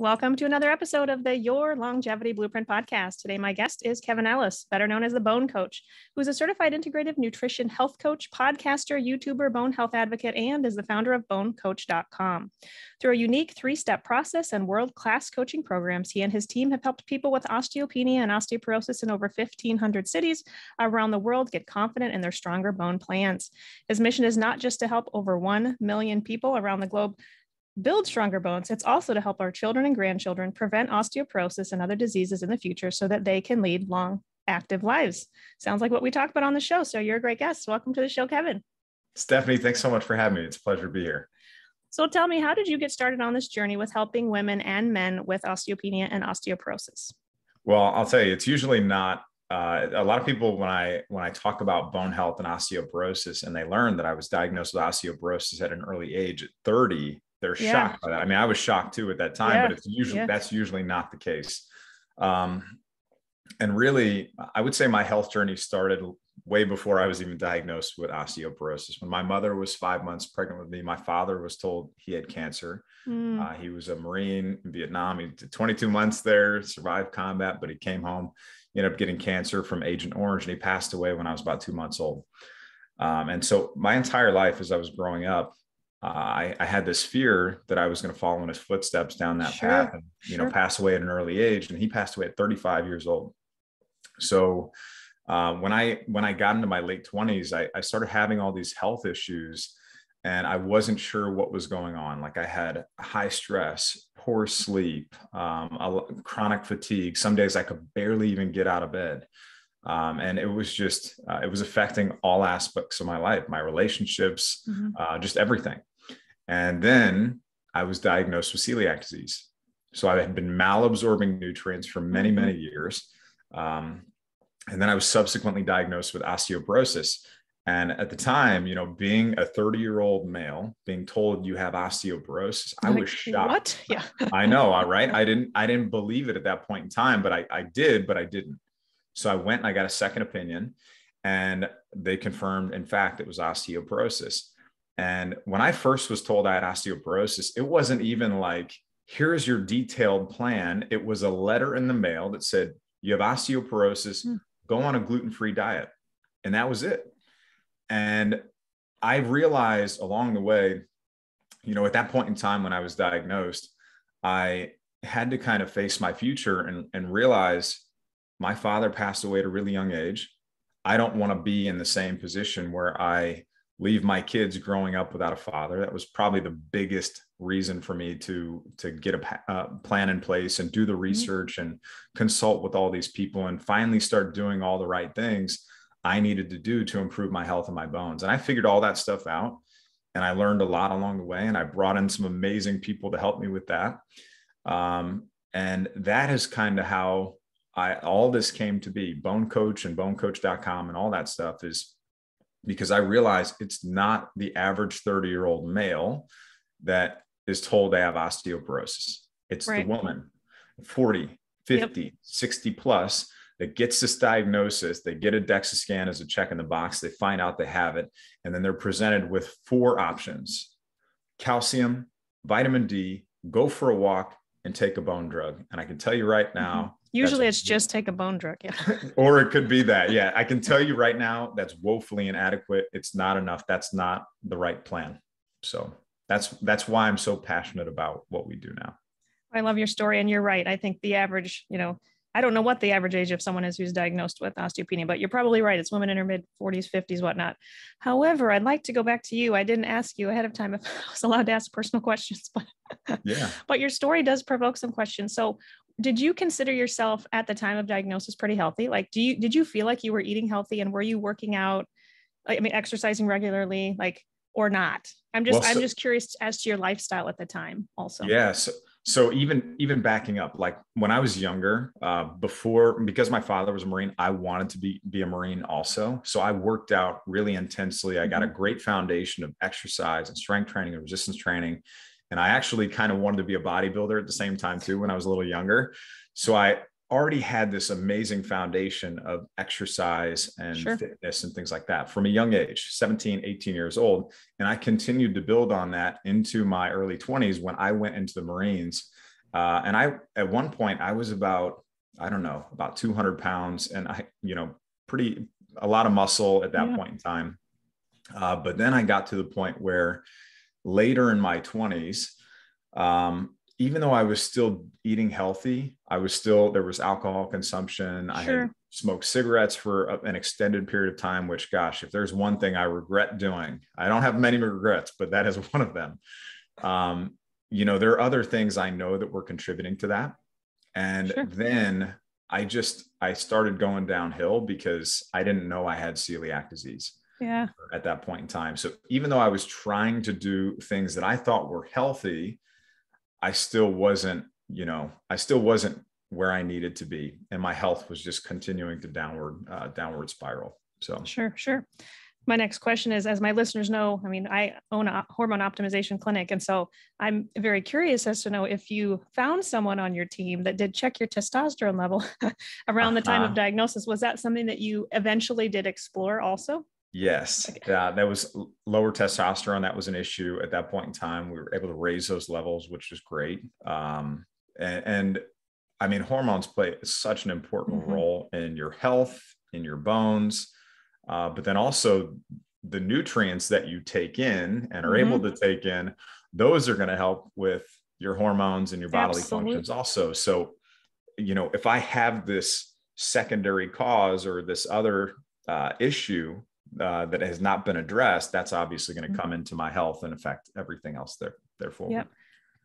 Welcome to another episode of the Your Longevity Blueprint podcast. Today, my guest is Kevin Ellis, better known as the Bone Coach, who's a certified integrative nutrition health coach, podcaster, YouTuber, bone health advocate, and is the founder of bonecoach.com. Through a unique three step process and world class coaching programs, he and his team have helped people with osteopenia and osteoporosis in over 1,500 cities around the world get confident in their stronger bone plans. His mission is not just to help over 1 million people around the globe build stronger bones, it's also to help our children and grandchildren prevent osteoporosis and other diseases in the future so that they can lead long, active lives. Sounds like what we talked about on the show. So you're a great guest. Welcome to the show, Kevin. Stephanie, thanks so much for having me. It's a pleasure to be here. So tell me, how did you get started on this journey with helping women and men with osteopenia and osteoporosis? Well, I'll tell you, it's usually not uh, a lot of people when I when I talk about bone health and osteoporosis, and they learn that I was diagnosed with osteoporosis at an early age at 30, they're yeah. shocked by that. I mean, I was shocked too at that time, yeah. but it's usually yeah. that's usually not the case. Um, and really, I would say my health journey started way before I was even diagnosed with osteoporosis. When my mother was five months pregnant with me, my father was told he had cancer. Mm. Uh, he was a Marine in Vietnam. He did 22 months there, survived combat, but he came home, he ended up getting cancer from Agent Orange, and he passed away when I was about two months old. Um, and so my entire life, as I was growing up, uh, I, I, had this fear that I was going to follow in his footsteps down that sure, path and, you sure. know, pass away at an early age. And he passed away at 35 years old. So uh, when I, when I got into my late twenties, I, I started having all these health issues and I wasn't sure what was going on. Like I had high stress, poor sleep, um, a, chronic fatigue. Some days I could barely even get out of bed. Um, and it was just uh, it was affecting all aspects of my life my relationships mm-hmm. uh, just everything and then I was diagnosed with celiac disease. So I had been malabsorbing nutrients for many, mm-hmm. many years. Um, and then I was subsequently diagnosed with osteoporosis. And at the time, you know, being a 30 year old male, being told you have osteoporosis, I was shocked. What? Yeah. I know. All right. I didn't, I didn't believe it at that point in time, but I, I did, but I didn't. So I went and I got a second opinion and they confirmed, in fact, it was osteoporosis. And when I first was told I had osteoporosis, it wasn't even like, here's your detailed plan. It was a letter in the mail that said, you have osteoporosis, mm. go on a gluten free diet. And that was it. And I realized along the way, you know, at that point in time when I was diagnosed, I had to kind of face my future and, and realize my father passed away at a really young age. I don't want to be in the same position where I leave my kids growing up without a father that was probably the biggest reason for me to to get a uh, plan in place and do the mm-hmm. research mm-hmm. and consult with all these people and finally start doing all the right things i needed to do to improve my health and my bones and i figured all that stuff out and i learned a lot along the way and i brought in some amazing people to help me with that um, and that is kind of how I, all this came to be bone coach and bonecoach.com and all that stuff is because I realize it's not the average 30 year old male that is told they have osteoporosis. It's right. the woman 40, 50, yep. 60 plus that gets this diagnosis. They get a DEXA scan as a check in the box. They find out they have it. And then they're presented with four options calcium, vitamin D, go for a walk, and take a bone drug. And I can tell you right mm-hmm. now, Usually it's just take a bone drug. Yeah. or it could be that. Yeah. I can tell you right now that's woefully inadequate. It's not enough. That's not the right plan. So that's that's why I'm so passionate about what we do now. I love your story. And you're right. I think the average, you know, I don't know what the average age of someone is who's diagnosed with osteopenia, but you're probably right. It's women in their mid 40s, 50s, whatnot. However, I'd like to go back to you. I didn't ask you ahead of time if I was allowed to ask personal questions, but yeah. but your story does provoke some questions. So did you consider yourself at the time of diagnosis pretty healthy? Like, do you did you feel like you were eating healthy and were you working out? I mean, exercising regularly, like, or not? I'm just well, so, I'm just curious as to your lifestyle at the time, also. Yeah. So, so even even backing up, like when I was younger, uh, before because my father was a Marine, I wanted to be be a Marine also. So I worked out really intensely. I got a mm-hmm. great foundation of exercise and strength training and resistance training and I actually kind of wanted to be a bodybuilder at the same time too when I was a little younger. So I already had this amazing foundation of exercise and sure. fitness and things like that from a young age 17 18 years old and i continued to build on that into my early 20s when i went into the marines Uh, and I, at one point, I was about, I don't know, about 200 pounds and I, you know, pretty, a lot of muscle at that yeah. point in time. Uh, but then I got to the point where later in my 20s, um, even though I was still eating healthy, I was still, there was alcohol consumption. Sure. I had smoked cigarettes for an extended period of time, which, gosh, if there's one thing I regret doing, I don't have many regrets, but that is one of them. Um, you know, there are other things I know that were contributing to that. And sure. then I just, I started going downhill because I didn't know I had celiac disease yeah. at that point in time. So even though i was trying to do things that i thought were healthy i still wasn't you know i still wasn't where i needed to be. And my health was just continuing to downward uh, downward spiral. So sure sure. My next question is as my listeners know i mean i own a hormone optimization clinic. And so i'm very curious as to know if you found someone on your team that did check your testosterone level around uh-huh. the time of uh-huh. diagnosis was that something that you eventually did explore also Yes, okay. uh, that was lower testosterone. That was an issue at that point in time. We were able to raise those levels, which was great. Um, and, and, I mean, hormones play such an important mm-hmm. role in your health, in your bones, uh, but then also the nutrients that you take in and are mm-hmm. able to take in. Those are going to help with your hormones and your bodily Absolutely. functions also. So, you know, if I have this secondary cause or this other uh, issue uh, that has not been addressed, that's obviously going to mm-hmm. come into my health and affect everything else there. Therefore, yeah,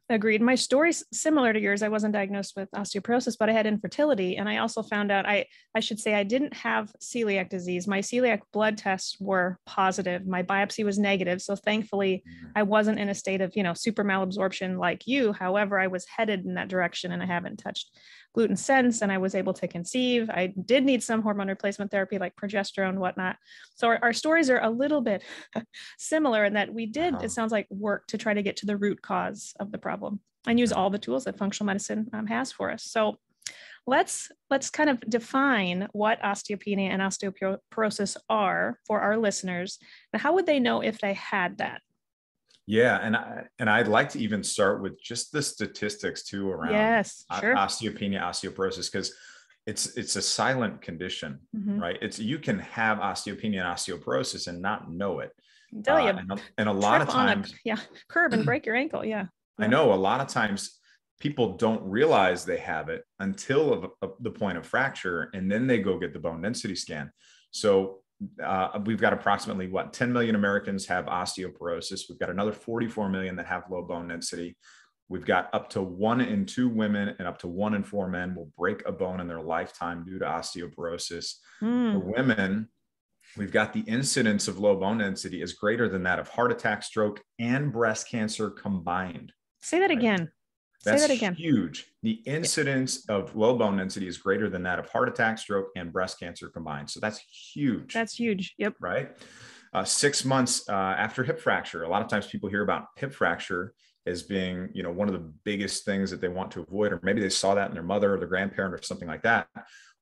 agreed. My story's similar to yours. I wasn't diagnosed with osteoporosis, but I had infertility, and I also found out I I should say I didn't have celiac disease. My celiac blood tests were positive. My biopsy was negative, so thankfully mm-hmm. I wasn't in a state of you know super malabsorption like you. However, I was headed in that direction, and I haven't touched gluten sense and I was able to conceive. I did need some hormone replacement therapy like progesterone, whatnot. So our, our stories are a little bit similar in that we did, uh-huh. it sounds like, work to try to get to the root cause of the problem and use all the tools that functional medicine um, has for us. So let's let's kind of define what osteopenia and osteoporosis are for our listeners. Now, how would they know if they had that? Yeah, and I, and I'd like to even start with just the statistics too around yes, sure. osteopenia, osteoporosis, because it's it's a silent condition, mm-hmm. right? It's you can have osteopenia and osteoporosis and not know it. Tell you, uh, and, a, and, a, lot of times, a, yeah, curb and break your ankle. Yeah, I know a lot of times people don't realize they have it until a, a, the point of fracture, and then they go get the bone density scan. So uh, we've got approximately what 10 million Americans have osteoporosis. We've got another 44 million that have low bone density. We've got up to one in two women and up to one in four men will break a bone in their lifetime due to osteoporosis. Mm. For women, we've got the incidence of low bone density is greater than that of heart attack, stroke, and breast cancer combined. Say that right? again. That's Say that again. huge. The incidence of low bone density is greater than that of heart attack, stroke, and breast cancer combined. So that's huge. That's huge. Yep. Right. Uh, six months uh, after hip fracture, a lot of times people hear about hip fracture as being, you know, one of the biggest things that they want to avoid, or maybe they saw that in their mother or their grandparent or something like that.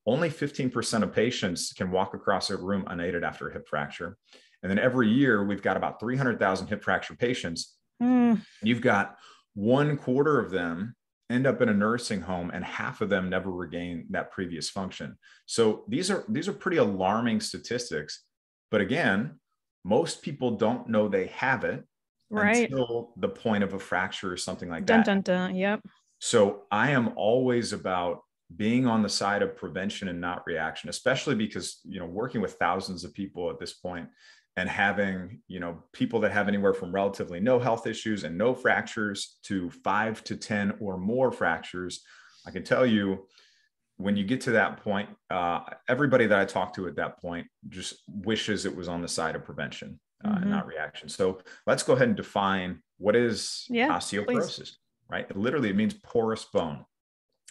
Only 15% of patients can walk across a room unaided after a hip fracture. And then every year, we've got about 300,000 hip fracture patients. Mm. You've got one quarter of them end up in a nursing home and half of them never regain that previous function. So these are these are pretty alarming statistics but again most people don't know they have it right. until the point of a fracture or something like dun, that. dun, dun. yep. So i am always about being on the side of prevention and not reaction especially because you know working with thousands of people at this point and having you know people that have anywhere from relatively no health issues and no fractures to five to ten or more fractures i can tell you when you get to that point uh, everybody that i talk to at that point just wishes it was on the side of prevention uh, mm-hmm. and not reaction so let's go ahead and define what is yeah, osteoporosis please. right literally it means porous bone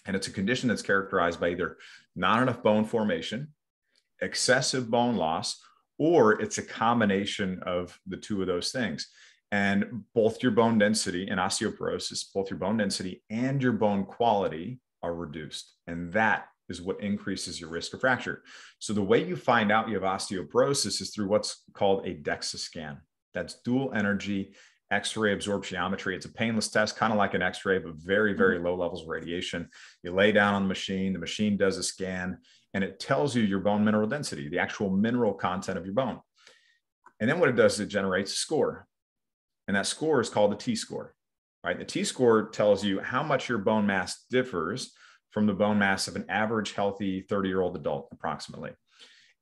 and it's a condition that's characterized by either not enough bone formation excessive bone loss or it's a combination of the two of those things. And both your bone density and osteoporosis, both your bone density and your bone quality are reduced. And that is what increases your risk of fracture. So the way you find out you have osteoporosis is through what's called a DEXA scan. That's dual energy X-ray absorptiometry. It's a painless test, kind of like an X-ray, but very, very mm-hmm. low levels of radiation. You lay down on the machine, the machine does a scan, and it tells you your bone mineral density, the actual mineral content of your bone. And then what it does is it generates a score. And that score is called the T-score, right? The T-score tells you how much your bone mass differs from the bone mass of an average healthy 30-year-old adult, approximately.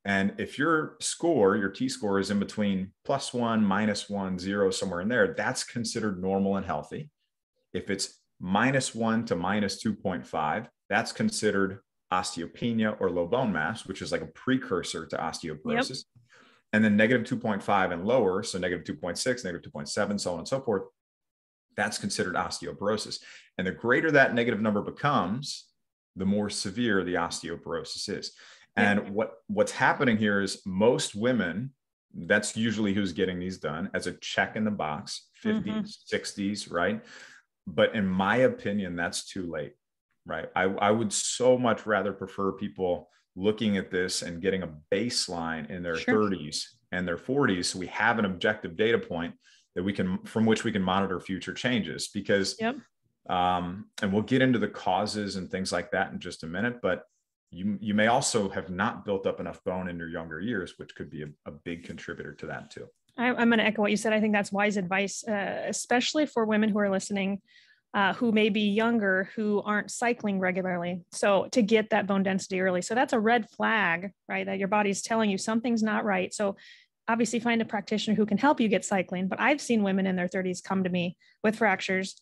And if your score, your T score is in between plus one, minus one, zero, somewhere in there, that's considered normal and healthy. If it's minus one to minus 2.5, that's considered osteopenia or low bone mass, which is like a precursor to osteoporosis. Yep. And then negative 2.5 and lower, so negative 2.6, negative 2.7, so on and so forth, that's considered osteoporosis. And the greater that negative number becomes, the more severe the osteoporosis is. And what what's happening here is most women, that's usually who's getting these done as a check in the box, 50s, mm-hmm. 60s, right? But in my opinion, that's too late, right? I, I would so much rather prefer people looking at this and getting a baseline in their sure. 30s and their 40s so we have an objective data point that we can from which we can monitor future changes because yep. um, and we'll get into the causes and things like that in just a minute but you, you may also have not built up enough bone in your younger years, which could be a, a big contributor to that too. I, am going to echo what you said. I think that's wise advice, uh, especially for women who are listening, uh, who may be younger, who aren't cycling regularly. So to get that bone density early. So that's a red flag, right? That your body's telling you something's not right. So obviously find a practitioner who can help you get cycling. But I've seen women in their 30s come to me with fractures.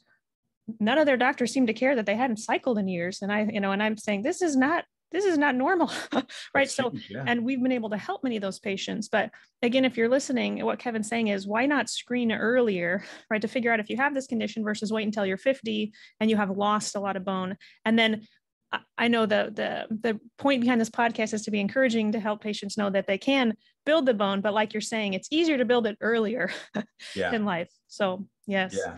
None of their doctors seem to care that they hadn't cycled in years. And I, you know, and I'm saying this is not this is not normal right so yeah. and we've been able to help many of those patients but again if you're listening what kevin's saying is why not screen earlier right to figure out if you have this condition versus wait until you're 50 and you have lost a lot of bone and then I know the the the point behind this podcast is to be encouraging to help patients know that they can build the bone, but like you're saying, it's easier to build it earlier yeah. in life. So yes. Yeah.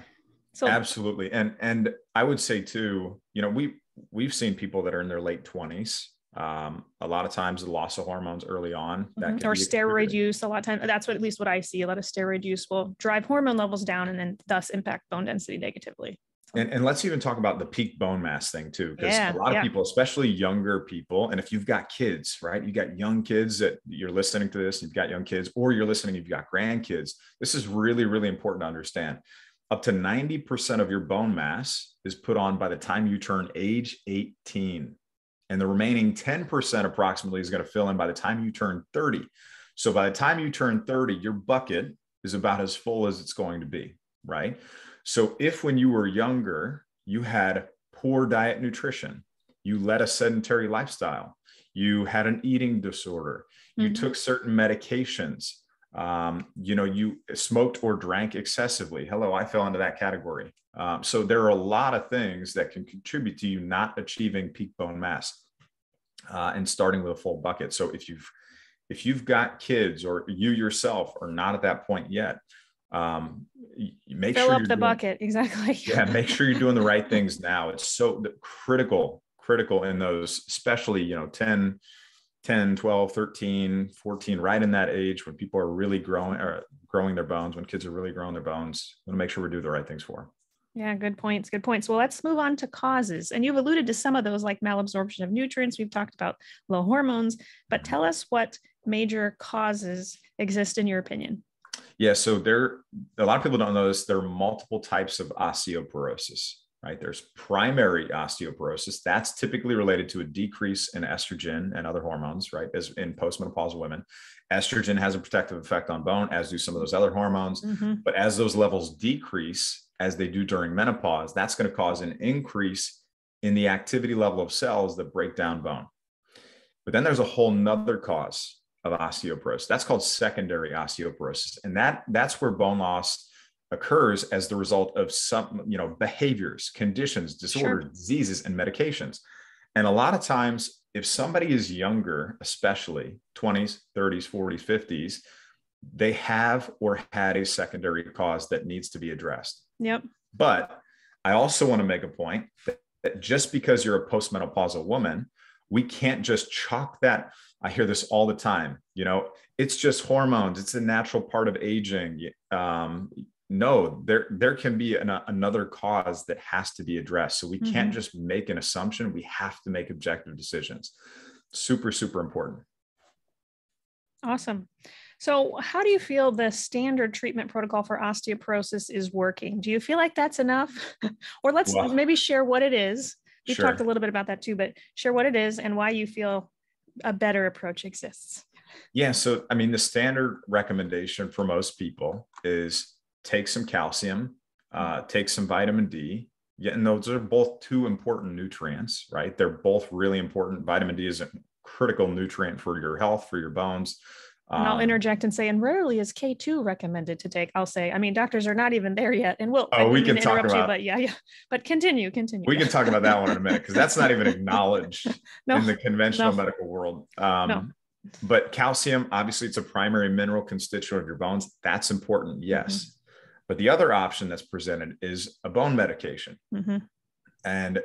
So absolutely. And and I would say too, you know, we we've seen people that are in their late 20s um, a lot of times the loss of hormones early on mm-hmm. or steroid use a lot of times that's what at least what i see a lot of steroid use will drive hormone levels down and then thus impact bone density negatively and, and let's even talk about the peak bone mass thing too because yeah, a lot of yeah. people especially younger people and if you've got kids right you got young kids that you're listening to this you've got young kids or you're listening you've got grandkids this is really really important to understand up to 90% of your bone mass is put on by the time you turn age 18. And the remaining 10% approximately is going to fill in by the time you turn 30. So by the time you turn 30, your bucket is about as full as it's going to be, right? So if when you were younger, you had poor diet nutrition, you led a sedentary lifestyle, you had an eating disorder, you mm-hmm. took certain medications, um, you know, you smoked or drank excessively. Hello, I fell into that category. Um, so there are a lot of things that can contribute to you not achieving peak bone mass uh, and starting with a full bucket. So if you've if you've got kids or you yourself are not at that point yet, um, make fill sure up the doing, bucket exactly. yeah, make sure you're doing the right things now. It's so critical, critical in those, especially you know 10 10 12 13 14 right in that age when people are really growing or growing their bones when kids are really growing their bones we want to make sure we do the right things for them yeah good points good points. Well let's move on to causes and you've alluded to some of those like malabsorption of nutrients we've talked about low hormones but tell us what major causes exist in your opinion. Yeah so there a lot of people don't know this there are multiple types of osteoporosis right? There's primary osteoporosis. That's typically related to a decrease in estrogen and other hormones, right? As in postmenopausal women, estrogen has a protective effect on bone, as do some of those other hormones. Mm-hmm. But as those levels decrease, as they do during menopause, that's going to cause an increase in the activity level of cells that break down bone. But then there's a whole nother cause of osteoporosis. That's called secondary osteoporosis. And that that's where bone loss occurs as the result of some you know behaviors conditions disorders sure. diseases and medications. And a lot of times if somebody is younger especially 20s 30s 40s 50s they have or had a secondary cause that needs to be addressed. Yep. But i also want to make a point that, that just because you're a postmenopausal woman we can't just chalk that i hear this all the time you know it's just hormones it's a natural part of aging um, no, there there can be an, another cause that has to be addressed. So we mm-hmm. can't just make an assumption. We have to make objective decisions. Super, super important. Awesome. So, how do you feel the standard treatment protocol for osteoporosis is working? Do you feel like that's enough? or let's well, maybe share what it is. We sure. talked a little bit about that too, but share what it is and why you feel a better approach exists. Yeah. So, I mean, the standard recommendation for most people is take some calcium, uh, take some vitamin D. Yeah, and those are both two important nutrients, right? They're both really important. Vitamin D is a critical nutrient for your health, for your bones. And I'll um, interject and say, and rarely is K2 recommended to take. I'll say, I mean, doctors are not even there yet. And we'll, oh, we can talk about, you, but yeah, yeah, but continue, continue. We can talk about that one in a minute because that's not even acknowledged no, in the conventional no. medical world. Um, no. But calcium, obviously, it's a primary mineral constituent of your bones. That's important, yes. Mm-hmm. But the other option that's presented is a bone medication. Mm-hmm. And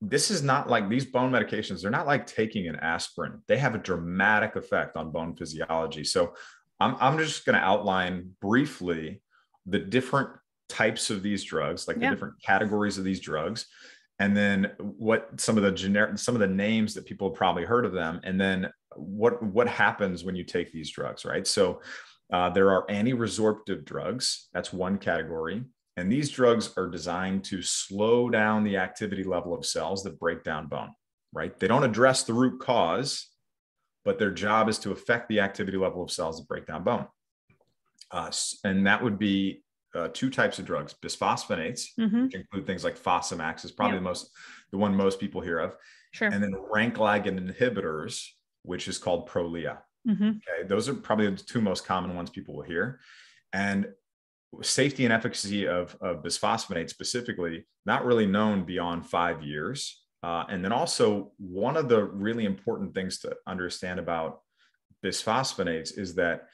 this is not like these bone medications, they're not like taking an aspirin. They have a dramatic effect on bone physiology. So I'm, I'm just going to outline briefly the different types of these drugs, like yeah. the different categories of these drugs, and then what some of the generic, some of the names that people have probably heard of them, and then what what happens when you take these drugs, right? So uh, there are anti-resorptive drugs. That's one category. And these drugs are designed to slow down the activity level of cells that break down bone, right? They don't address the root cause, but their job is to affect the activity level of cells that break down bone. Uh, and that would be uh, two types of drugs bisphosphonates, mm-hmm. which include things like Fosamax, is probably the most, the one most people hear of. Sure. And then rank ligand inhibitors, which is called Prolia. Mm-hmm. Okay. Those are probably the two most common ones people will hear. And safety and efficacy of, of bisphosphonates specifically not really known beyond five years uh, and then also one of the really important things to understand about bisphosphonates is that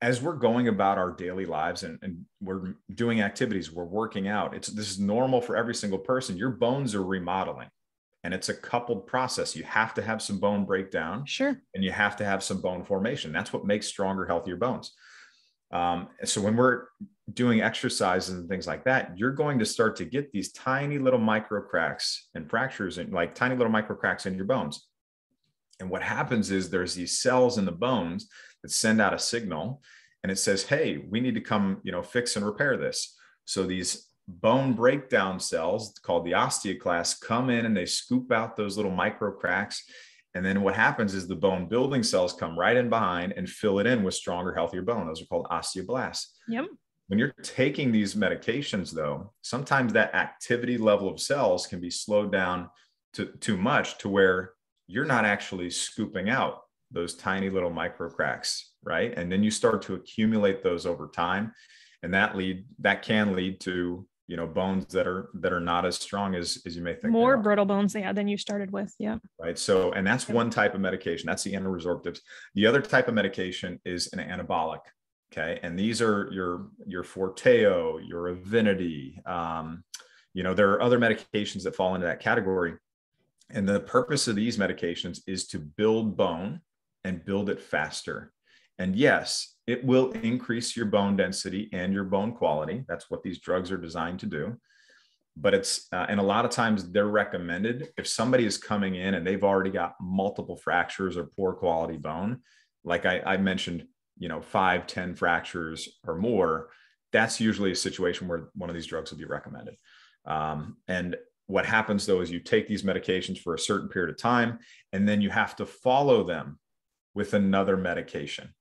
as we're going about our daily lives and, and we're doing activities we're working out it's this is normal for every single person your bones are remodeling and it's a coupled process you have to have some bone breakdown sure and you have to have some bone formation that's what makes stronger healthier bones um, so when we're doing exercises and things like that, you're going to start to get these tiny little micro cracks and fractures and like tiny little micro cracks in your bones. And what happens is there's these cells in the bones that send out a signal and it says, hey, we need to come, you know, fix and repair this. So these bone breakdown cells called the osteoclasts come in and they scoop out those little micro cracks and then what happens is the bone building cells come right in behind and fill it in with stronger, healthier bone. Those are called osteoblasts. Yep. When you're taking these medications, though, sometimes that activity level of cells can be slowed down to too much to where you're not actually scooping out those tiny little micro cracks, right? And then you start to accumulate those over time. And that lead that can lead to you know bones that are that are not as strong as as you may think more brittle bones yeah than you started with yeah. Right so and that's one type of medication that's the antiresorptives. The other type of medication is an anabolic okay? And these are your your forteo your Evenity um, you know there are other medications that fall into that category. And the purpose of these medications is to build bone and build it faster. And yes it will increase your bone density and your bone quality. That's what these drugs are designed to do. But it's, uh, and a lot of times they're recommended if somebody is coming in and they've already got multiple fractures or poor quality bone, like I, I mentioned, you know, five, ten fractures or more, that's usually a situation where one of these drugs would be recommended. Um, and what happens though is you take these medications for a certain period of time, and then you have to follow them with another medication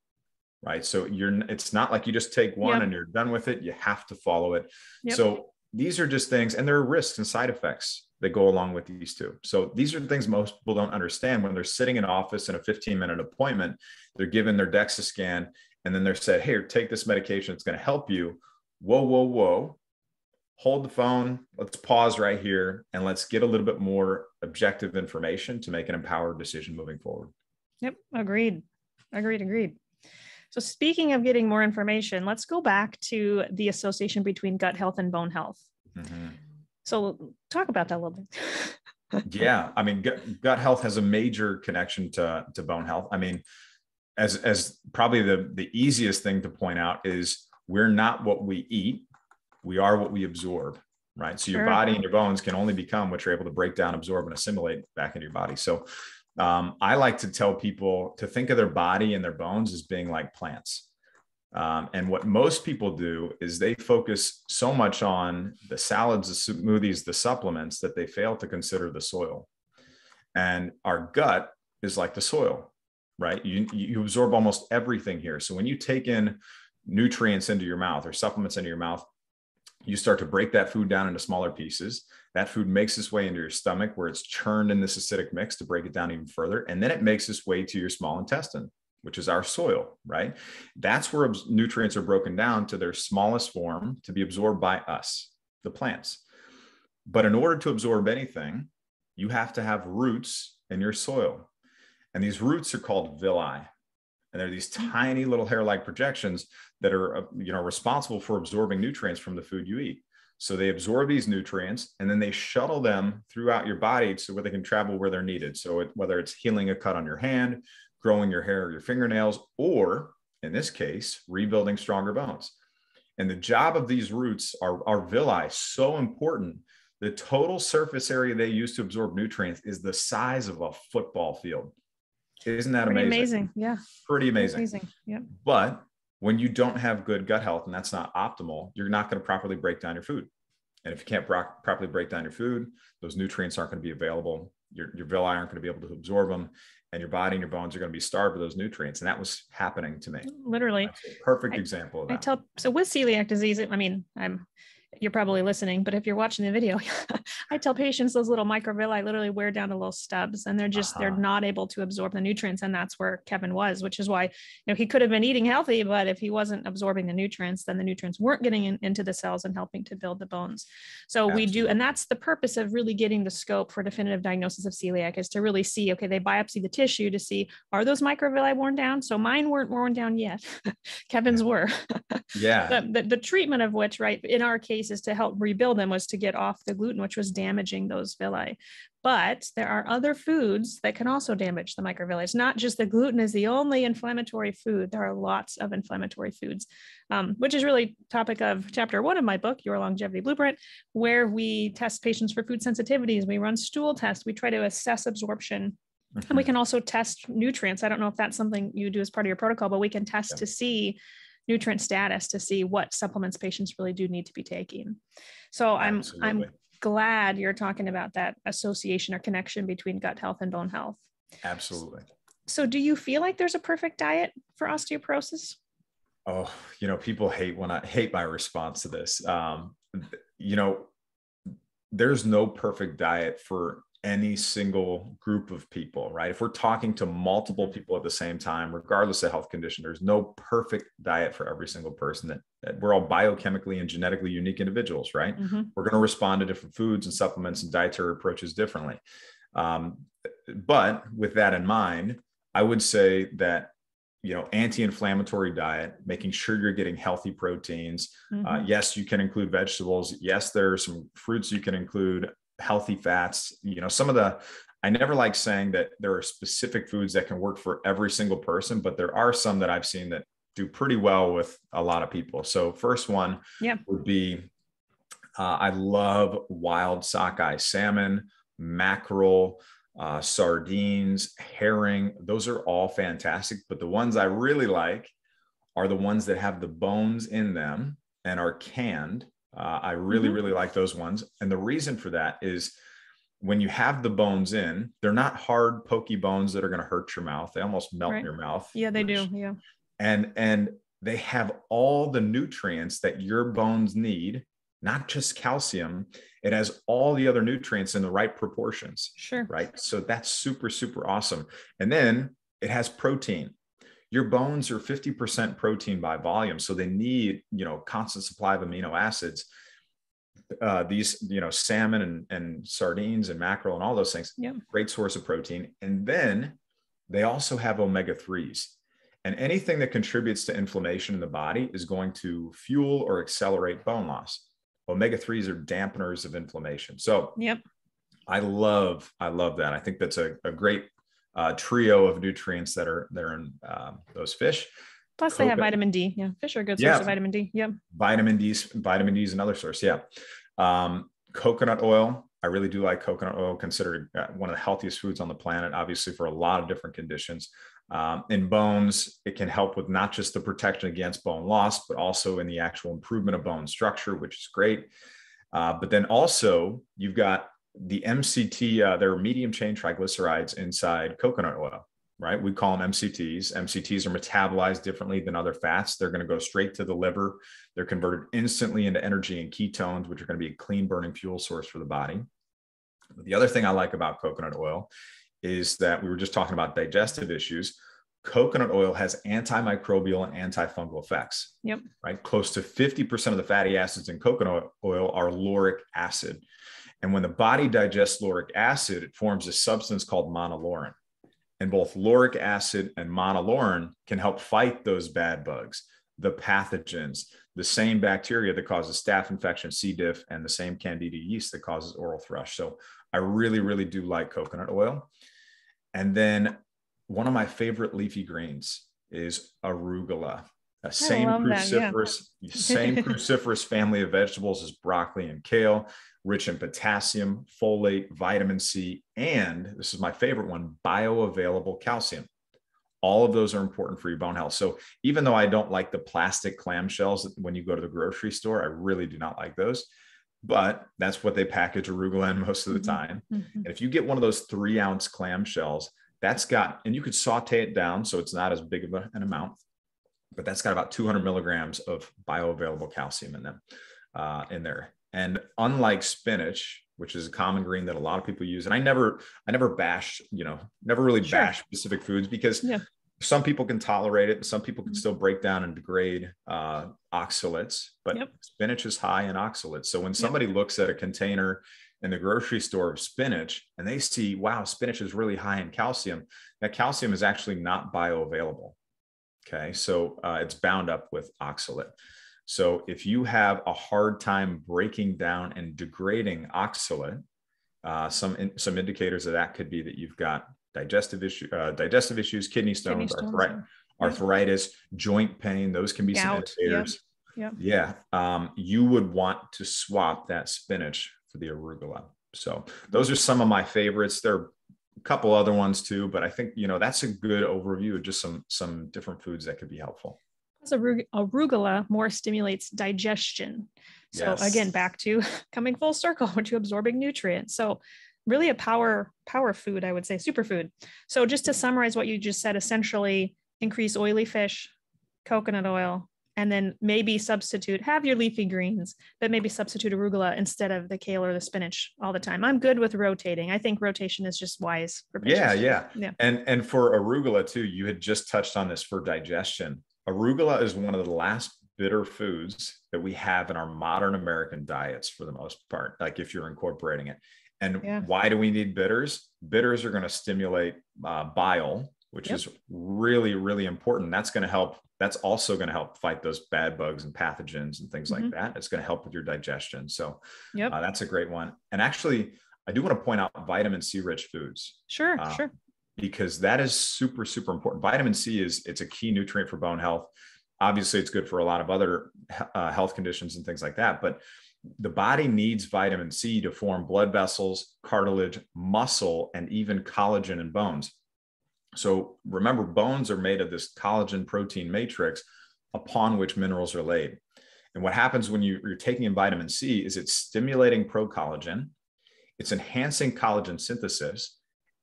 right? So you're it's not like you just take one yep. and you're done with it you have to follow it. Yep. so these are just things and there are risks and side effects that go along with these two. So these are things most people don't understand. When they're sitting in office in a 15 minute appointment they're given their dexa scan and then they're said hey take this medication. It's going to help you. Whoa whoa whoa. Hold the phone. Let's pause right here and let's get a little bit more objective information to make an empowered decision moving forward. Yep. Agreed. Agreed agreed so, speaking of getting more information, let's go back to the association between gut health and bone health. Mm-hmm. So, talk about that a little bit. yeah, I mean, gut, gut health has a major connection to, to bone health. I mean, as as probably the the easiest thing to point out is we're not what we eat, we are what we absorb, right? So your sure. body and your bones can only become what you're able to break down, absorb, and assimilate back into your body. So um, I like to tell people to think of their body and their bones as being like plants. Um, and what most people do is they focus so much on the salads, the smoothies, the supplements that they fail to consider the soil. And our gut is like the soil, right? You, you absorb almost everything here. So when you take in nutrients into your mouth or supplements into your mouth, you start to break that food down into smaller pieces. That food makes its way into your stomach where it's churned in this acidic mix to break it down even further. And then it makes its way to your small intestine, which is our soil, right? That's where nutrients are broken down to their smallest form to be absorbed by us, the plants. But in order to absorb anything, you have to have roots in your soil. And these roots are called villi and they're these mm. tiny little hair-like projections that are uh, you know responsible for absorbing nutrients from the food you eat. So they absorb these nutrients and then they shuttle them throughout your body so where they can travel where they're needed. So it, whether it's healing a cut on your hand growing your hair or your fingernails or in this case rebuilding stronger bones. And the job of these roots are, are villi so important. The total surface area they use to absorb nutrients is the size of a football field isn't that Pretty amazing? Amazing. Yeah. Pretty amazing. Amazing. Yeah. But when you don't have good gut health and that's not optimal, you're not going to properly break down your food. And if you can't pro- properly break down your food, those nutrients aren't going to be available. Your, your villi aren't going to be able to absorb them, and your body and your bones are going to be starved of those nutrients. And that was happening to me. Literally. perfect I, example of that. I tell so with celiac disease, I mean, I'm you're probably listening, but if you're watching the video, I tell patients those little microvilli literally wear down to little stubs and they're just, uh-huh. they're not able to absorb the nutrients. And that's where Kevin was, which is why, you know, he could have been eating healthy, but if he wasn't absorbing the nutrients, then the nutrients weren't getting in, into the cells and helping to build the bones. So Absolutely. we do, and that's the purpose of really getting the scope for definitive diagnosis of celiac is to really see, okay, they biopsy the tissue to see, are those microvilli worn down? So mine weren't worn down yet. Kevin's were. yeah. The, the, the treatment of which, right, in our case is to help rebuild them was to get off the gluten, which was damaging those villi. But there are other foods that can also damage the microvilli. It's not just the gluten is the only inflammatory food. There are lots of inflammatory foods, um, which is really topic of chapter one of my book, Your Longevity Blueprint, where we test patients for food sensitivities. We run stool tests. We try to assess absorption Mm-hmm. And we can also test nutrients. I don't know if that's something you do as part of your protocol, but we can test yeah. to see nutrient status to see what supplements patients really do need to be taking. So I'm Absolutely. I'm glad you're talking about that association or connection between gut health and bone health. Absolutely. So do you feel like there's a perfect diet for osteoporosis? Oh, you know, people hate when I hate my response to this. Um, you know, there's no perfect diet for any single group of people, right? If we're talking to multiple mm-hmm. people at the same time, regardless of health condition, there's no perfect diet for every single person. That, that we're all biochemically and genetically unique individuals, right? Mm-hmm. We're going to respond to different foods and supplements and dietary approaches differently. Um, but with that in mind, I would say that you know anti-inflammatory diet making sure you're getting healthy proteins uh, mm-hmm. uh, yes you can include vegetables yes there are some fruits you can include healthy fats you know some of the i never like saying that there are specific foods that can work for every single person but there are some that i've seen that do pretty well with a lot of people. So first one yeah. would be uh, i love wild sockeye salmon mackerel uh, sardines herring. Those are all fantastic but the ones i really like are the ones that have the bones in them and are canned uh, I really, mm-hmm. really like those ones. And the reason for that is when you have the bones in, they're not hard, pokey bones that are going to hurt your mouth. They almost melt right. in your mouth. Yeah, they do. Yeah. And and they have all the nutrients that your bones need, not just calcium. It has all the other nutrients in the right proportions. Sure. Right. So that's super, super awesome. And then it has protein your bones are 50% protein by volume so they need you know constant supply of amino acids uh, these you know salmon and, and sardines and mackerel and all those things. Yeah. great source of protein. And then they also have omega 3s and anything that contributes to inflammation in the body is going to fuel or accelerate bone loss. Omega 3s are dampeners of inflammation. So yep. I love i love that. I think that's a, a great uh, trio of nutrients that are that are in uh, those fish. Plus, they have vitamin D. Yeah, fish are a good source yeah. of vitamin D. Yep. Vitamin D, vitamin D is another source. Yeah. Um, coconut oil. I really do like coconut oil, considered uh, one of the healthiest foods on the planet, obviously for a lot of different conditions. Um, in bones, it can help with not just the protection against bone loss, but also in the actual improvement of bone structure, which is great. Uh, but then also, you've got the MCT, uh, there are medium chain triglycerides inside coconut oil right? We call them MCTs. MCTs are metabolized differently than other fats. They're going to go straight to the liver. They're converted instantly into energy and ketones, which are going to be a clean burning fuel source for the body. But the other thing I like about coconut oil is that we were just talking about digestive issues. Coconut oil has antimicrobial and antifungal effects. Yep. Right. Close to 50% of the fatty acids in coconut oil are lauric acid. And when the body digests lauric acid, it forms a substance called monolaurin and both lauric acid and monolaurin can help fight those bad bugs, the pathogens, the same bacteria that causes staph infection, C. diff, and the same candida yeast that causes oral thrush. So I really, really do like coconut oil. And then one of my favorite leafy greens is arugula. A same cruciferous, that, yeah. same cruciferous family of vegetables as broccoli and kale rich in potassium, folate, vitamin C, and this is my favorite one bioavailable calcium. All of those are important for your bone health. So, even though I don't like the plastic clamshells when you go to the grocery store, I really do not like those. But that's what they package arugula in most of the mm-hmm. time. Mm-hmm. And if you get one of those three ounce clamshells, that's got, and you could saute it down so it's not as big of a, an amount, but that's got about 200 milligrams of bioavailable calcium in them, uh, in there. And unlike spinach, which is a common green that a lot of people use, and I never, I never bash, you know, never really sure. bash specific foods because yeah. some people can tolerate it, and some people can mm-hmm. still break down and degrade uh, oxalates. But yep. spinach is high in oxalates. So when somebody yep. looks at a container in the grocery store of spinach and they see, wow, spinach is really high in calcium, that calcium is actually not bioavailable. Okay, so uh, it's bound up with oxalate. So if you have a hard time breaking down and degrading oxalate, uh, some in, some indicators of that could be that you've got digestive issue, uh, digestive issues, kidney stones, kidney stones arthritis, yeah. arthritis, joint pain. Those can be Gout. some indicators. Yep. Yeah, um, you would want to swap that spinach for the arugula. So those are some of my favorites. There are a couple other ones too, but I think you know that's a good overview of just some some different foods that could be helpful arugula more stimulates digestion. So yes. again, back to coming full circle to absorbing nutrients. So really a power power food, I would say, superfood. So just to summarize what you just said, essentially increase oily fish, coconut oil, and then maybe substitute have your leafy greens but maybe substitute arugula instead of the kale or the spinach all the time i'm good with rotating i think rotation is just wise for yeah yeah yeah and and for arugula too you had just touched on this for digestion arugula is one of the last bitter foods that we have in our modern American diets for the most part, like if you're incorporating it. And yeah. why do we need bitters? Bitters are going to stimulate uh, bile, which yep. is really, really important. That's going to help. That's also going to help fight those bad bugs and pathogens and things mm-hmm. like that. It's going to help with your digestion. So yep. uh, that's a great one. And actually, I do want to point out vitamin C rich foods. Sure, uh, sure because that is super super important vitamin c is it's a key nutrient for bone health obviously it's good for a lot of other uh, health conditions and things like that but the body needs vitamin c to form blood vessels cartilage muscle and even collagen in bones so remember bones are made of this collagen protein matrix upon which minerals are laid and what happens when you, you're taking in vitamin c is it's stimulating procollagen it's enhancing collagen synthesis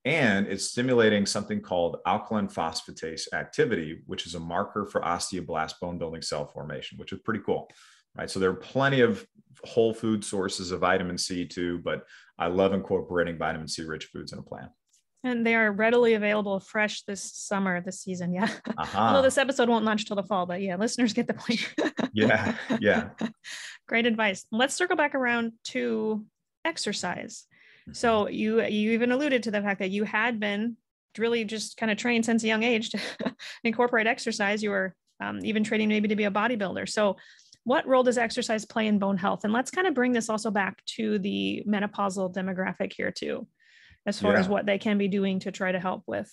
and it's stimulating something called alkaline phosphatase activity, which is a marker for osteoblast bone building cell formation, which is pretty cool. Right. So there are plenty of whole food sources of vitamin C too, but I love incorporating vitamin C rich foods in a plan. And they are readily available fresh this summer, this season. Yeah. Uh-huh. Although this episode won't launch till the fall, but yeah, listeners get the point. yeah. Yeah. Great advice. Let's circle back around to exercise. So you you even alluded to the fact that you had been really just kind of trained since a young age to incorporate exercise. You were um, even training maybe to be a bodybuilder. So what role does exercise play in bone health? And let's kind of bring this also back to the menopausal demographic here too, as far yeah. as what they can be doing to try to help with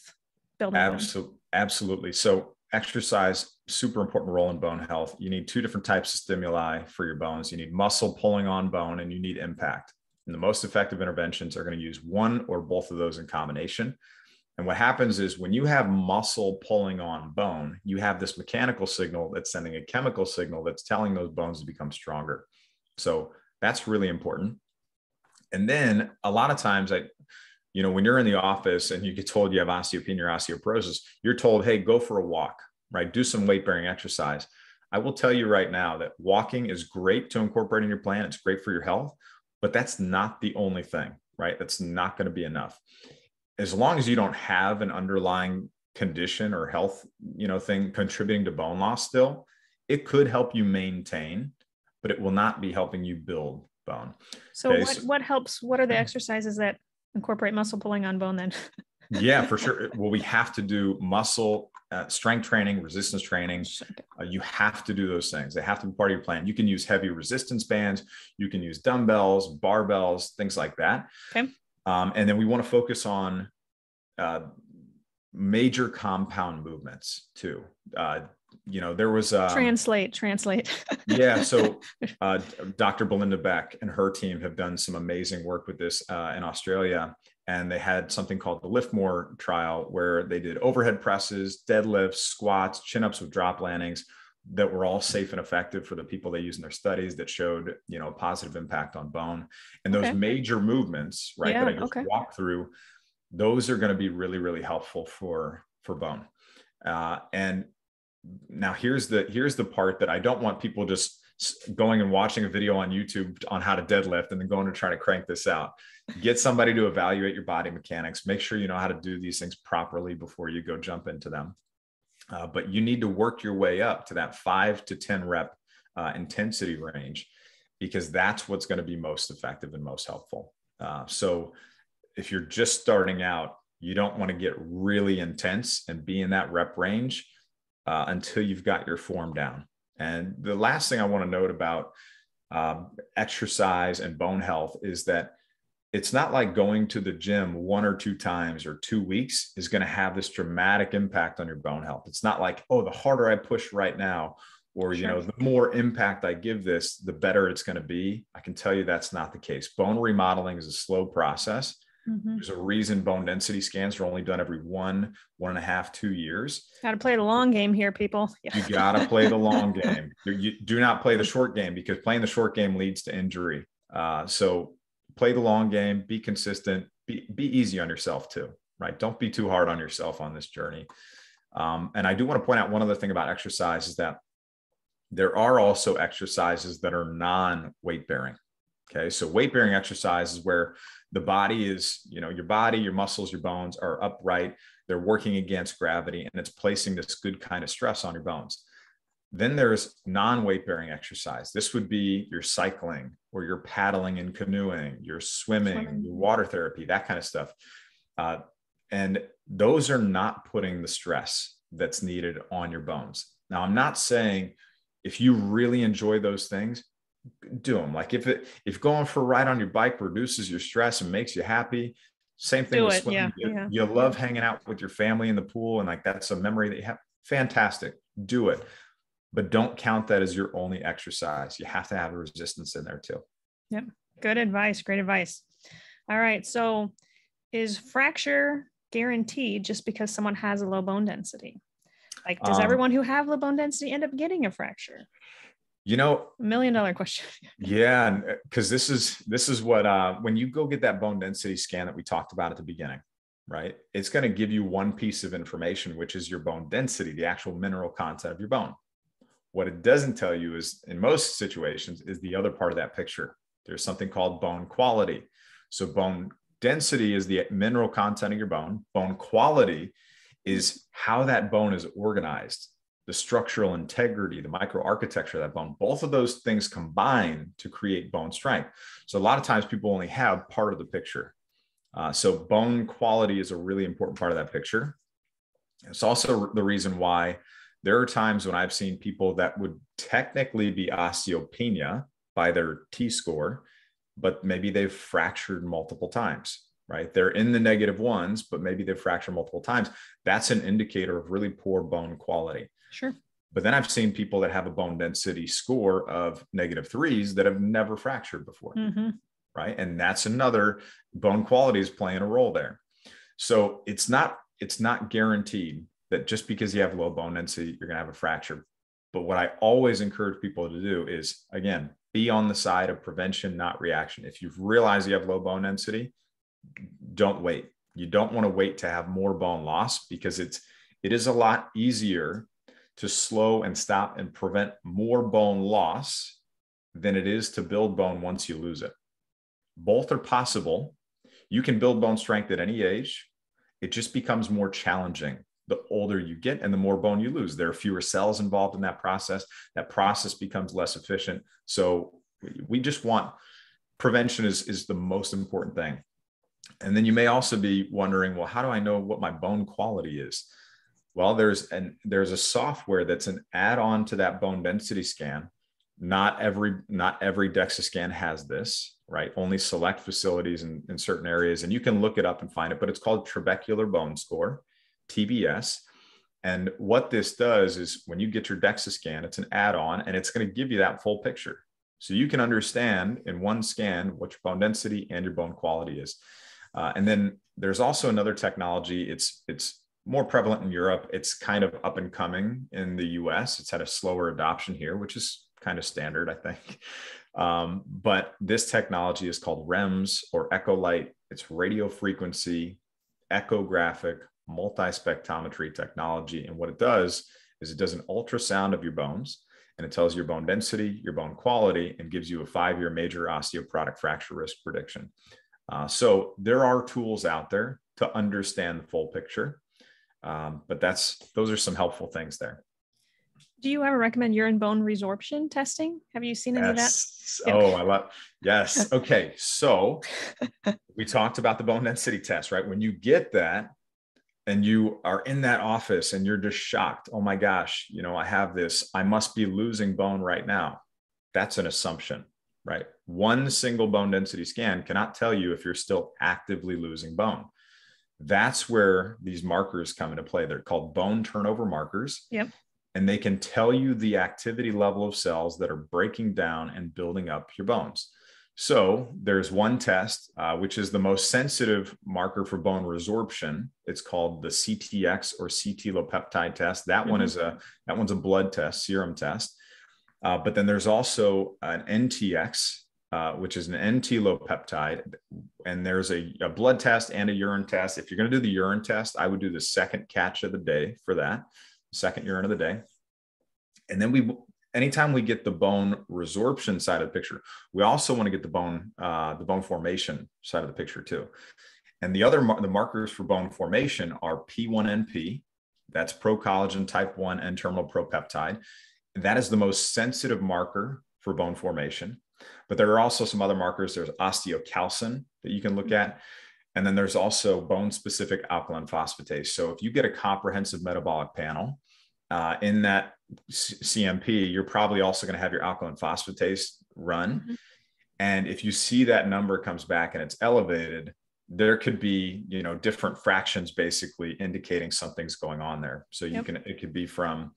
building. Absolutely. Absolutely. So exercise super important role in bone health you need two different types of stimuli for your bones you need muscle pulling on bone and you need impact and the most effective interventions are going to use one or both of those in combination and what happens is when you have muscle pulling on bone you have this mechanical signal that's sending a chemical signal that's telling those bones to become stronger so that's really important and then a lot of times i you know, when you're in the office and you get told you have osteopenia or osteoporosis, you're told, hey, go for a walk, right? Do some weight bearing exercise. I will tell you right now that walking is great to incorporate in your plan. It's great for your health, but that's not the only thing, right? That's not going to be enough. As long as you don't have an underlying condition or health, you know, thing contributing to bone loss still, it could help you maintain, but it will not be helping you build bone. So okay, what, so, what helps? What are the exercises that incorporate muscle pulling on bone then. yeah, for sure. Well, we have to do muscle uh, strength training, resistance training. Uh, you have to do those things. They have to be part of your plan. You can use heavy resistance bands. You can use dumbbells, barbells, things like that. Okay. Um, and then we want to focus on uh, major compound movements too. Uh, you know, there was a translate, translate. yeah. So, uh, Dr. Belinda Beck and her team have done some amazing work with this uh, in Australia. And they had something called the LIFTMOR trial where they did overhead presses, deadlifts, squats, chin ups with drop landings that were all safe and effective for the people they used in their studies that showed, you know, a positive impact on bone. And those okay. major movements, right, yeah, that I just okay. walked through, those are going to be really, really helpful for for bone. Uh, and now here's the here's the part that I don't want people just going and watching a video on YouTube on how to deadlift and then going to try to crank this out. Get somebody to evaluate your body mechanics. Make sure you know how to do these things properly before you go jump into them. Uh, but you need to work your way up to that five to 10 rep uh, intensity range because that's what's going to be most effective and most helpful. Uh, so if you're just starting out, you don't want to get really intense and be in that rep range uh, until you've got your form down. And the last thing I want to note about um, exercise and bone health is that it's not like going to the gym one or two times or two weeks is going to have this dramatic impact on your bone health. It's not like, oh, the harder I push right now, or you know, the more impact I give this, the better it's going to be. I can tell you that's not the case. Bone remodeling is a slow process. Mm-hmm. There's a reason bone density scans are only done every one, one and a half, two years. Got to play the long game here, people. Yeah. You got to play the long game. You do not play the short game because playing the short game leads to injury. Uh, so play the long game, be consistent, be, be easy on yourself too, right? Don't be too hard on yourself on this journey. Um, and I do want to point out one other thing about exercise is that there are also exercises that are non weight bearing. Okay. So weight bearing exercise is where the body is, you know, your body, your muscles, your bones are upright. They're working against gravity and it's placing this good kind of stress on your bones. Then there's non weight bearing exercise. This would be your cycling or your paddling and canoeing, your swimming, swimming. your water therapy, that kind of stuff. Uh, and those are not putting the stress that's needed on your bones. Now, I'm not saying if you really enjoy those things, do them. Like if it if going for a ride on your bike reduces your stress and makes you happy, same thing do with it, swimming. Yeah, you, yeah. you love hanging out with your family in the pool, and like that's a memory that you have. Fantastic, do it, but don't count that as your only exercise. You have to have a resistance in there too. Yep, good advice. Great advice. All right, so is fracture guaranteed just because someone has a low bone density? Like, does um, everyone who have low bone density end up getting a fracture? You know, million dollar question. yeah, because uh, this is this is what uh, when you go get that bone density scan that we talked about at the beginning, right? It's going to give you one piece of information, which is your bone density, the actual mineral content of your bone. What it doesn't tell you is, in most situations, is the other part of that picture. There's something called bone quality. So bone density is the mineral content of your bone. Bone quality is how that bone is organized the structural integrity, the microarchitecture of that bone, both of those things combine to create bone strength. So a lot of times people only have part of the picture. Uh, so bone quality is a really important part of that picture. It's also the reason why there are times when I've seen people that would technically be osteopenia by their T score, but maybe they've fractured multiple times. right? They're in the negative ones, but maybe they've fractured multiple times. That's an indicator of really poor bone quality. Sure. But then I've seen people that have a bone density score of negative threes that have never fractured before, mm-hmm. right? And that's another bone quality is playing a role there. So it's not it's not guaranteed that just because you have low bone density, you're going to have a fracture. But what I always encourage people to do is, again, be on the side of prevention, not reaction. If you've realized you have low bone density, don't wait. You don't want to wait to have more bone loss because it's it is a lot easier to slow and stop and prevent more bone loss than it is to build bone once you lose it. Both are possible. You can build bone strength at any age. It just becomes more challenging the older you get and the more bone you lose. There are fewer cells involved in that process. That process becomes less efficient. So we just want prevention is, is the most important thing. And then you may also be wondering, well, how do I know what my bone quality is? Well, there's an there's a software that's an add-on to that bone density scan. Not every not every DEXA scan has this, right? Only select facilities in, in certain areas, and you can look it up and find it. But it's called trabecular bone score, TBS. And what this does is when you get your DEXA scan, it's an add-on, and it's going to give you that full picture, so you can understand in one scan what your bone density and your bone quality is. Uh, and then there's also another technology. It's it's more prevalent in Europe. It's kind of up and coming in the US. It's had a slower adoption here, which is kind of standard, I think. Um, but this technology is called REMS or Echolight. It's radio frequency, echographic, multispectrometry technology. And what it does is it does an ultrasound of your bones and it tells your bone density, your bone quality, and gives you a five year major osteoporotic fracture risk prediction. Uh, so there are tools out there to understand the full picture. Um, but that's those are some helpful things there. Do you ever recommend urine bone resorption testing? Have you seen any yes. of that? Oh, I love yes. Okay. So we talked about the bone density test, right? When you get that and you are in that office and you're just shocked, oh my gosh, you know, I have this, I must be losing bone right now. That's an assumption, right? One single bone density scan cannot tell you if you're still actively losing bone that's where these markers come into play. They're called bone turnover markers. Yep. And they can tell you the activity level of cells that are breaking down and building up your bones. So there's one test, uh, which is the most sensitive marker for bone resorption. It's called the CTX or C-telopeptide test. That mm-hmm. one is a that one's a blood test, serum test. Uh, but then there's also an NTX, uh, which is an N-telo peptide. And there's a, a, blood test and a urine test. If you're going to do the urine test, I would do the second catch of the day for that, second urine of the day. And then we, anytime we get the bone resorption side of the picture, we also want to get the bone, uh, the bone formation side of the picture too. And the other, the markers for bone formation are P1NP, that's procollagen type 1 N-terminal propeptide. That is the most sensitive marker for bone formation. But there are also some other markers. There's osteocalcin that you can look mm-hmm. at. And then there's also bone specific alkaline phosphatase. So if you get a comprehensive metabolic panel uh, in that CMP, you're probably also going to have your alkaline phosphatase run. Mm-hmm. And if you see that number comes back and it's elevated, there could be you know different fractions basically indicating something's going on there so you yep. can it could be from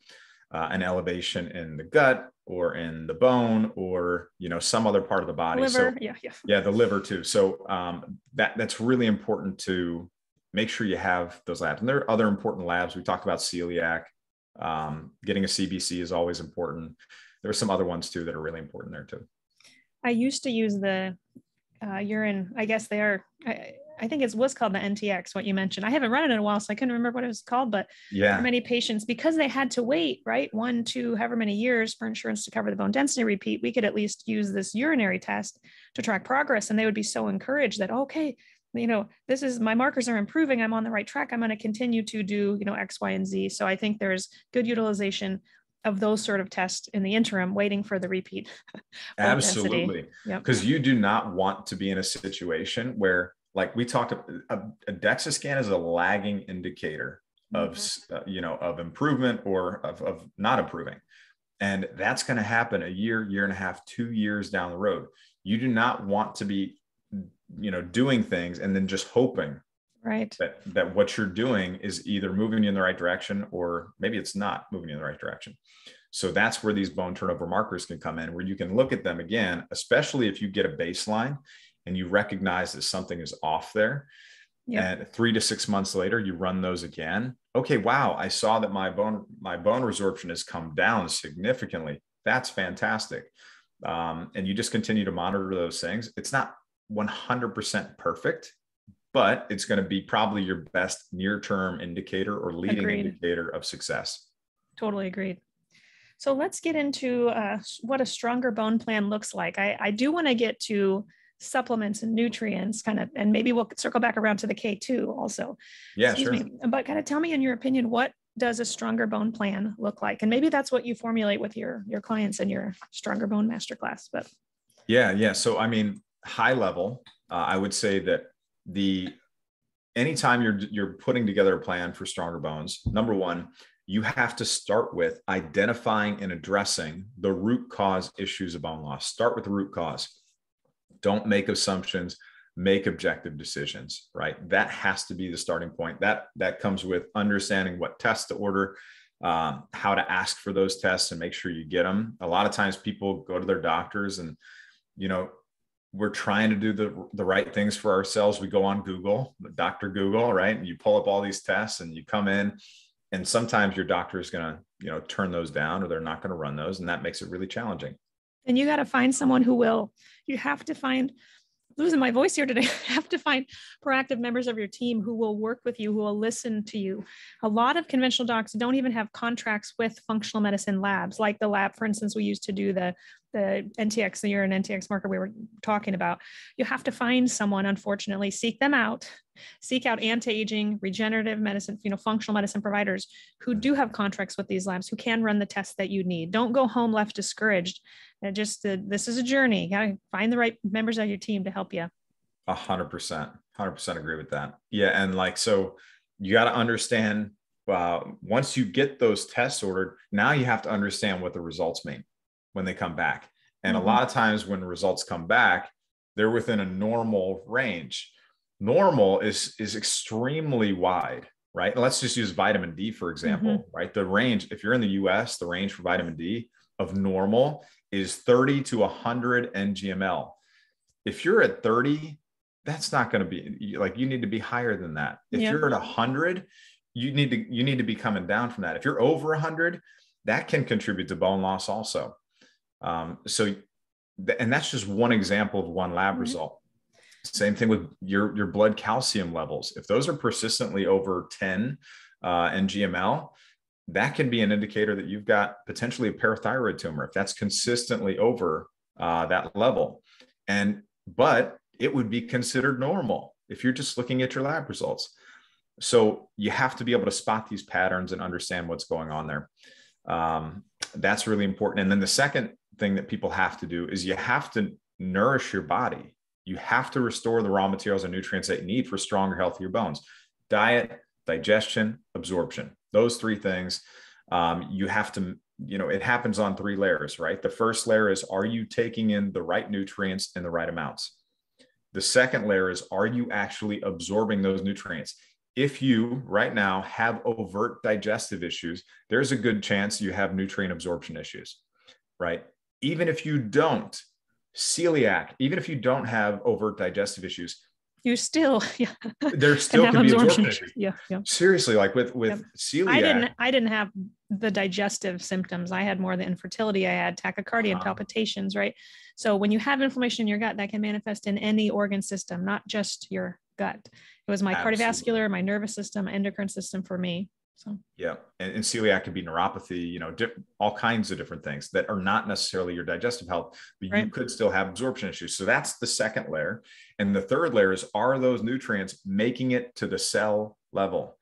uh, an elevation in the gut or in the bone or you know some other part of the body. Liver, so yeah yeah. Yeah the liver too. So um, that that's really important to make sure you have those labs. And there are other important labs. We talked about celiac. Um, getting a cbc is always important. There are some other ones too that are really important there too. I used to use the uh, urine. I guess they are I, I think it was called the NTX, what you mentioned. I haven't run it in a while, so I couldn't remember what it was called. But yeah, for many patients, because they had to wait, right, one, two, however many years for insurance to cover the bone density repeat, we could at least use this urinary test to track progress. And they would be so encouraged that, okay, you know, this is my markers are improving. I'm on the right track. I'm going to continue to do, you know, X, Y, and Z. So I think there's good utilization of those sort of tests in the interim, waiting for the repeat. Absolutely. Because yep. you do not want to be in a situation where like we talked a, a DEXA scan is a lagging indicator of mm-hmm. uh, you know of improvement or of, of not improving. And that's going to happen a year year and a half two years down the road. You do not want to be you know doing things and then just hoping right. that that what you're doing is either moving you in the right direction or maybe it's not moving you in the right direction. So that's where these bone turnover markers can come in where you can look at them again especially if you get a baseline and you recognize that something is off there yeah. and three to six months later you run those again. Okay wow i saw that my bone my bone resorption has come down significantly. That's fantastic. Um, and you just continue to monitor those things. It's not 100% perfect but it's going to be probably your best near term indicator or leading agreed. indicator of success. Totally agreed. So let's get into uh, what a stronger bone plan looks like. I, I do want to get to supplements and nutrients kind of and maybe we'll circle back around to the k2 also. Yeah Excuse sure. me but kind of tell me in your opinion what does a stronger bone plan look like? And maybe that's what you formulate with your your clients in your stronger bone masterclass but. Yeah yeah. So i mean high level uh, i would say that the anytime you're you're putting together a plan for stronger bones number one you have to start with identifying and addressing the root cause issues of bone loss. Start with the root cause don't make assumptions make objective decisions right? That has to be the starting point. That that comes with understanding what tests to order um, how to ask for those tests and make sure you get them a lot of times people go to their doctors and you know we're trying to do the, the right things for ourselves. We go on google dr google right? And you pull up all these tests and you come in and sometimes your doctor is going to you know turn those down or they're not going to run those and that makes it really challenging. And you got to find someone who will you have to find losing my voice here today. you have to find proactive members of your team who will work with you, who will listen to you. A lot of conventional docs don't even have contracts with functional medicine labs, like the lab, for instance, we used to do the the NTX, the urine NTX marker we were talking about. You have to find someone, unfortunately, seek them out, seek out anti-aging, regenerative medicine, you know, functional medicine providers who do have contracts with these labs, who can run the tests that you need. Don't go home left discouraged. And just uh, this is a journey. You gotta find the right members of your team to help you. A hundred percent, hundred percent agree with that. Yeah, and like so, you got to understand. Uh, once you get those tests ordered, now you have to understand what the results mean when they come back. And mm-hmm. a lot of times when results come back, they're within a normal range. Normal is is extremely wide, right? And let's just use vitamin D for example, mm-hmm. right? The range, if you're in the US, the range for vitamin D of normal is 30 to 100 ngml. If you're at 30, that's not going to be like you need to be higher than that. If yeah. you're at 100, you need to you need to be coming down from that. If you're over 100, that can contribute to bone loss also. Um, so, and that's just one example of one lab mm-hmm. result. Same thing with your your blood calcium levels. If those are persistently over 10 uh, ngml, that can be an indicator that you've got potentially a parathyroid tumor if that's consistently over uh, that level. And but it would be considered normal if you're just looking at your lab results. So you have to be able to spot these patterns and understand what's going on there. Um, that's really important. And then the second thing that people have to do is you have to nourish your body. You have to restore the raw materials and nutrients that you need for stronger, healthier bones. Diet, digestion, absorption. Those three things. Um, you have to, you know, it happens on three layers, right? The first layer is are you taking in the right nutrients in the right amounts? The second layer is are you actually absorbing those nutrients? If you right now have overt digestive issues, there's a good chance you have nutrient absorption issues, right? even if you don't, celiac, even if you don't have overt digestive issues, you still yeah there still can, can be absorption, issues. Yeah, yeah. Seriously, like with with yep. celiac. I didn't I didn't have the digestive symptoms. I had more the infertility. I had tachycardia and uh-huh. palpitations, right? So when you have inflammation in your gut, that can manifest in any organ system, not just your gut. It was my Absolutely. cardiovascular, my nervous system, endocrine system for me. So yeah, and, and celiac could be neuropathy, you know, all kinds of different things that are not necessarily your digestive health, but right. you could still have absorption issues. So that's the second layer, and the third layer is are those nutrients making it to the cell level?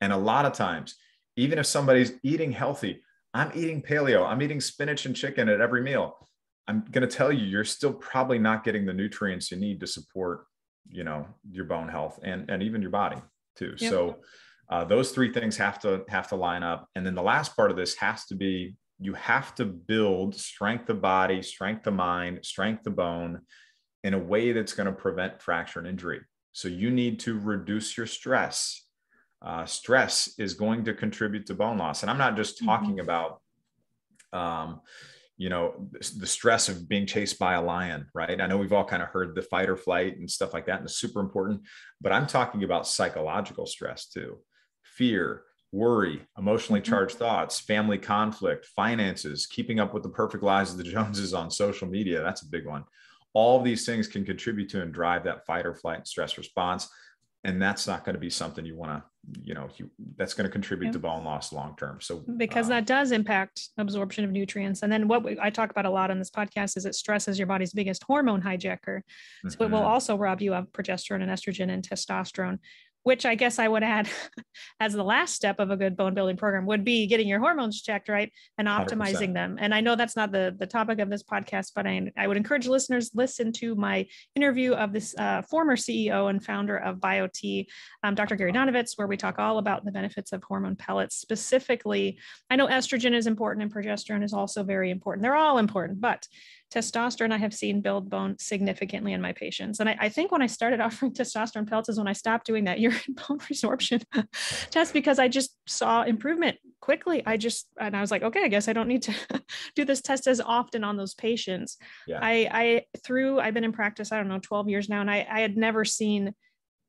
And a lot of times, even if somebody's eating healthy, I'm eating paleo, I'm eating spinach and chicken at every meal. I'm going to tell you, you're still probably not getting the nutrients you need to support, you know, your bone health and and even your body too. Yep. So uh, those three things have to have to line up and then the last part of this has to be you have to build strength of body strength of mind strength of bone in a way that's going to prevent fracture and injury. So you need to reduce your stress. Uh, stress is going to contribute to bone loss. And I'm not just talking mm-hmm. about, um, you know, the stress of being chased by a lion, right? I know we've all kind of heard the fight or flight and stuff like that, and it's super important, but I'm talking about psychological stress too fear, worry, emotionally mm-hmm. charged thoughts, family conflict, finances, keeping up with the perfect lives of the Joneses on social media. That's a big one all of these things can contribute to and drive that fight or flight stress response and that's not going to be something you want to you know you, that's going to contribute to bone loss long term so because um, that does impact absorption of nutrients and then what we, i talk about a lot on this podcast is it stresses your body's biggest hormone hijacker so mm-hmm. it will mm-hmm. also rob you of progesterone and estrogen and testosterone which I guess I would add as the last step of a good bone building program would be getting your hormones checked, right? And optimizing 100%. them. And I know that's not the, the topic of this podcast, but I, I would encourage listeners listen to my interview of this uh, former CEO and founder of BioTE, um, Dr. Gary Donovitz, where we talk all about the benefits of hormone pellets. Specifically, I know estrogen is important and progesterone is also very important. They're all important, but testosterone I have seen build bone significantly in my patients. And I, I, think when I started offering testosterone pellets is when I stopped doing that urine bone resorption test because I just saw improvement quickly. I just, and I was like, okay, I guess I don't need to do this test as often on those patients. Yeah. I, I, through, I've been in practice, I don't know, 12 years now, and I, I had never seen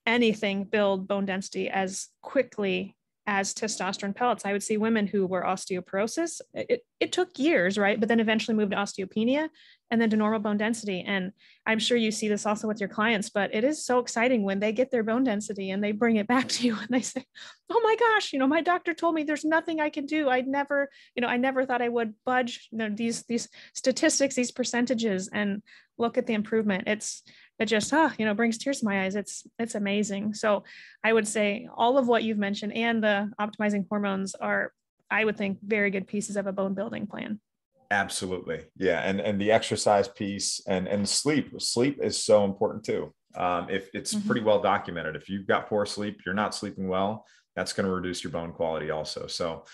anything build bone density as quickly as testosterone pellets. I would see women who were osteoporosis. It, it took years, right? But then eventually moved to osteopenia and then to normal bone density. And I'm sure you see this also with your clients, but it is so exciting when they get their bone density and they bring it back to you and they say, Oh my gosh, you know, my doctor told me there's nothing I can do. I never, you know, I never thought I would budge you know, these, these statistics, these percentages and look at the improvement. It's, it just ah you know brings tears to my eyes. It's it's amazing. So i would say all of what you've mentioned and the optimizing hormones are i would think very good pieces of a bone building plan. Absolutely. Yeah. And and the exercise piece and and sleep sleep is so important too. Um, if it's mm-hmm. pretty well documented. If you've got poor sleep you're not sleeping well that's going to reduce your bone quality also. So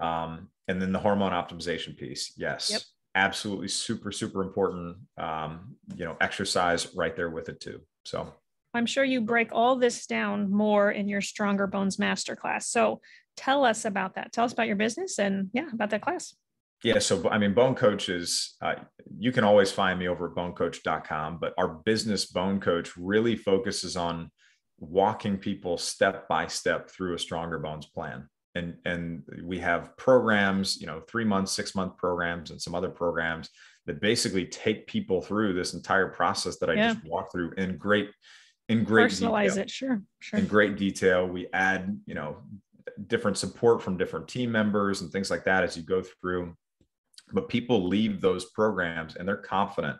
um, and then the hormone optimization piece. Yes. Yep absolutely super super important um, you know exercise right there with it too. So i'm sure you break all this down more in your stronger bones masterclass. So tell us about that. Tell us about your business and yeah about that class. Yeah so i mean bone coach is uh, you can always find me over at bonecoach.com but our business bone coach really focuses on walking people step by step through a stronger bones plan and and we have programs you know three months six month programs and some other programs that basically take people through this entire process that i yeah. just walked through in great in great personalize detail. it sure sure in great detail we add you know different support from different team members and things like that as you go through but people leave those programs and they're confident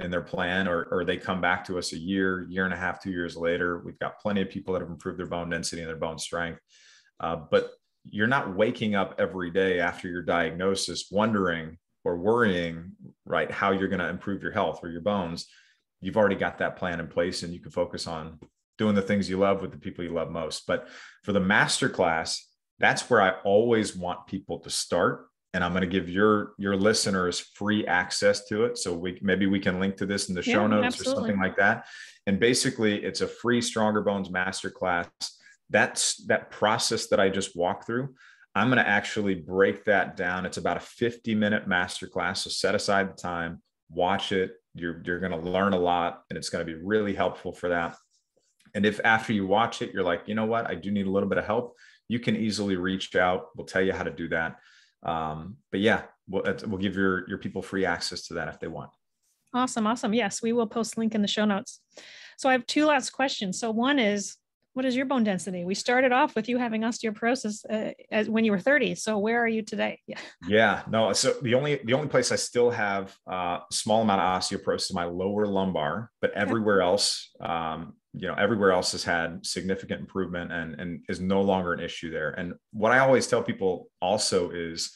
in their plan or, or they come back to us a year year and a half two years later we've got plenty of people that have improved their bone density and their bone strength uh, but you're not waking up every day after your diagnosis wondering or worrying right how you're going to improve your health or your bones. You've already got that plan in place and you can focus on doing the things you love with the people you love most. But for the master class that's where i always want people to start. And i'm going to give your your listeners free access to it. So we maybe we can link to this in the show notes absolutely. or something like that. And basically it's a free stronger bones master class that's that process that I just walked through. I'm going to actually break that down. It's about a 50 minute masterclass. So set aside the time, watch it. You're, you're going to learn a lot and it's going to be really helpful for that. And if after you watch it, you're like, you know what, I do need a little bit of help, you can easily reach out. We'll tell you how to do that. Um, but yeah, we'll, we'll give your, your people free access to that if they want. Awesome. Awesome. Yes, we will post link in the show notes. So I have two last questions. So one is, what is your bone density? We started off with you having osteoporosis uh, as when you were 30. So where are you today? Yeah. Yeah. No. So the only the only place I still have a uh, small amount of osteoporosis is my lower lumbar, but everywhere else, um, you know, everywhere else has had significant improvement and and is no longer an issue there. And what I always tell people also is,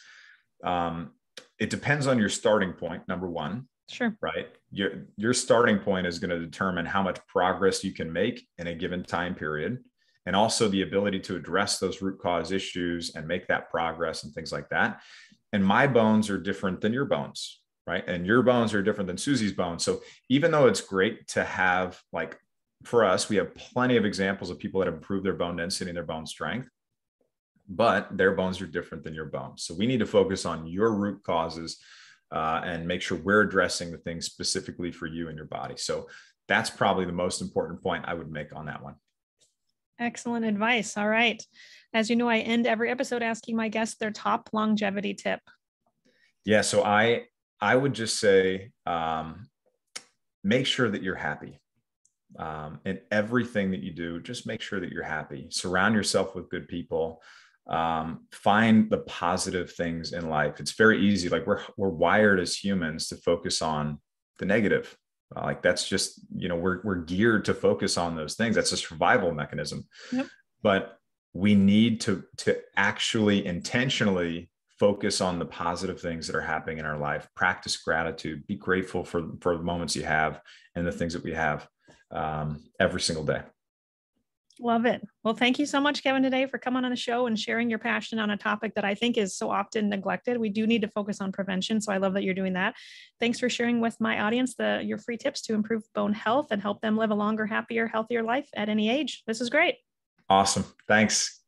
um, it depends on your starting point. Number one. Sure. Right. Your your starting point is going to determine how much progress you can make in a given time period and also the ability to address those root cause issues and make that progress and things like that. And my bones are different than your bones, right? And your bones are different than Susie's bones. So even though it's great to have like for us, we have plenty of examples of people that improve their bone density and their bone strength, but their bones are different than your bones. So we need to focus on your root causes uh, and make sure we're addressing the things specifically for you and your body. So that's probably the most important point I would make on that one. Excellent advice. All right. As you know, I end every episode asking my guests their top longevity tip. Yeah. So I I would just say um, make sure that you're happy. Um, in everything that you do, just make sure that you're happy. Surround yourself with good people. Um, find the positive things in life. It's very easy. Like we're we're wired as humans to focus on the negative. Uh, like that's just you know we're we're geared to focus on those things. That's a survival mechanism. Yep. But we need to to actually intentionally focus on the positive things that are happening in our life practice gratitude be grateful for for the moments you have and the things that we have um, every single day Love it. Well, thank you so much, Kevin, today for coming on the show and sharing your passion on a topic that I think is so often neglected. We do need to focus on prevention. So I love that you're doing that. Thanks for sharing with my audience the your free tips to improve bone health and help them live a longer, happier, healthier life at any age. This is great. Awesome. Thanks.